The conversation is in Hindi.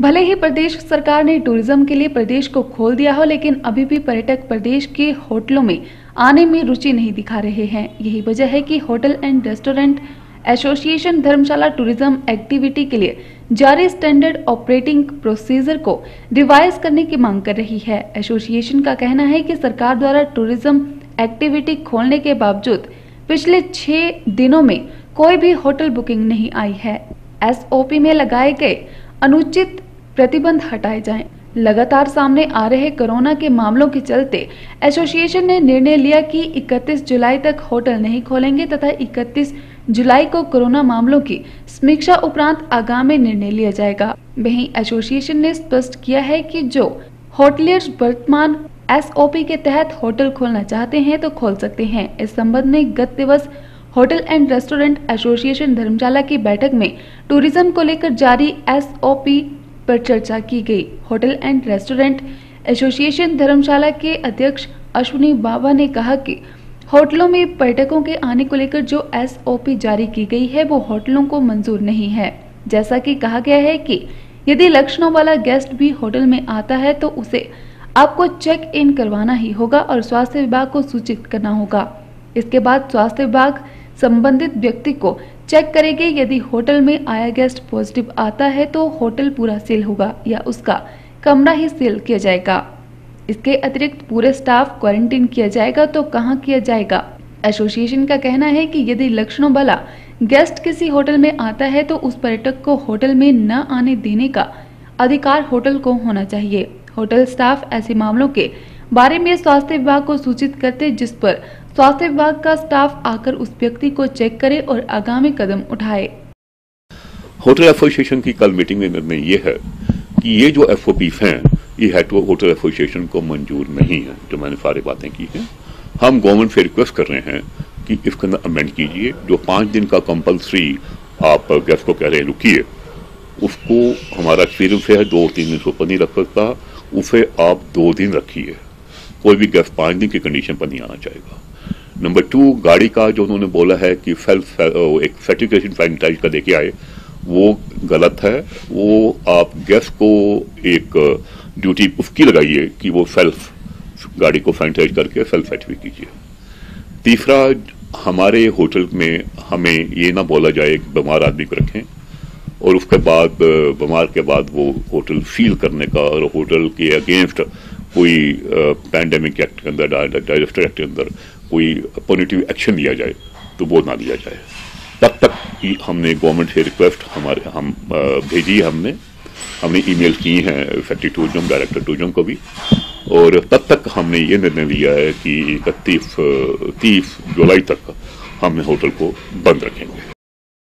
भले ही प्रदेश सरकार ने टूरिज़्म के लिए प्रदेश को खोल दिया हो, लेकिन अभी भी पर्यटक प्रदेश के होटलों में आने में रुचि नहीं दिखा रहे हैं। यही वजह है कि hotel and restaurant association Dharamshala tourism activity के लिए जारी स्टैंडर्ड ऑपरेटिंग प्रोसीजर को रिवाइज करने की मांग कर रही है। एसोसिएशन का कहना है कि सरकार द्वारा टूरिज़्म एक्टिविटी खोलने के बावजूद पिछले छह दिनों में कोई भी होटल बुकिंग नहीं आई है। एसओपी में लगाए गए अनुचित प्रतिबंध हटाए जाएँ। लगातार सामने आ रहे कोरोना के मामलों के चलते एसोसिएशन ने निर्णय लिया कि 31 जुलाई तक होटल नहीं खोलेंगे तथा 31 जुलाई को कोरोना मामलों की समीक्षा उपरांत आगामी निर्णय लिया जाएगा वहीं एसोसिएशन ने स्पष्ट किया है कि जो होटलियर्स वर्तमान एसओपी के तहत होटल खोलना चाहते हैं तो खोल सकते हैं इस संबंध में गत दिवस hotel and restaurant association Dharamshala की बैठक में टूरिज़्म को लेकर जारी एसओपी पर चर्चा की गई। Hotel and restaurant association Dharamshala के अध्यक्ष अश्विनी बाबा ने कहा कि होटलों में पर्यटकों के आने को लेकर जो एसओपी जारी की गई है, वो होटलों को मंजूर नहीं है। जैसा कि कहा गया है कि यदि लक्षणों वाला गेस्ट भी होटल में आता है तो उसे आपको चेक इन करवाना ही होगा और स्वास्थ्य विभाग को सूचित करना होगा। इसके बाद स्वास्थ्य विभाग संबंधित व्यक्ति को चेक करेंगे। यदि होटल में आया गेस्ट पॉजिटिव आता है तो होटल पूरा सील होगा या उसका कमरा ही सील किया जाएगा। इसके अतिरिक्त पूरे स्टाफ क्वारंटीन किया जाएगा तो कहाँ किया जाएगा? एसोसिएशन का कहना है कि यदि लक्षणों वाला गेस्ट किसी होटल में आता है तो उस पर्यटक को होटल में न आने देने का अधिकार होटल को होना चाहिए। होटल स्टाफ ऐसे मामलों के बारे में स्वास्थ्य विभाग को सूचित करते जिस पर स्वास्थ्य विभाग का स्टाफ आकर उस व्यक्ति को चेक करे और आगामी कदम उठाए। होटल एसोसिएशन की कल मीटिंग में निर्णय ये है कि ये जो एफओपी हैं ये है तो होटल एसोसिएशन को मंजूर नहीं है, जो मैंने सारी बातें की हैं। हम गवर्नमेंट से रिक्वेस्ट कर रहे हैं कि इसके अंदर अमेंड कीजिए, जो पाँच दिन का कंपलसरी आप गेस्ट को कह रहे हैं, रुकिए। उसको हमारा एक्सपीरियंस है दो तीन दिन से ऊपर नहीं रख सकता, उसे आप दो दिन रखिए। कोई भी गैस दिन की कंडीशन पर नहीं आना चाहेगा। नंबर टू गाड़ी का जो उन्होंने बोला है कि सेल्फ एक सर्टिफिकेशन सैनिटाइज का देके आए, वो गलत है। वो आप गेस्ट को एक ड्यूटी उसकी लगाइए कि वो सेल्फ गाड़ी को सैनिटाइज करके सेल्फ सर्टिफिक कीजिए। तीसरा, हमारे होटल में हमें ये ना बोला जाए कि बीमार आदमी को रखें, और उसके बाद बीमार के बाद वो होटल सील करने का, और होटल के अगेंस्ट कोई पैंडेमिक एक्ट के अंदर डायरेक्टर एक्ट के अंदर कोई पॉजिटिव एक्शन लिया जाए तो वो ना लिया जाए। तब तक हमने गवर्नमेंट से रिक्वेस्ट हमारे, हम भेजी हमने हमने ईमेल की हैं फैक्ट्री टूरिज़्म डायरेक्टर टूरिज़्म को भी। और तब तक हमने ये निर्णय लिया है कि इकतीस तीस जुलाई तक हम होटल को बंद रखेंगे।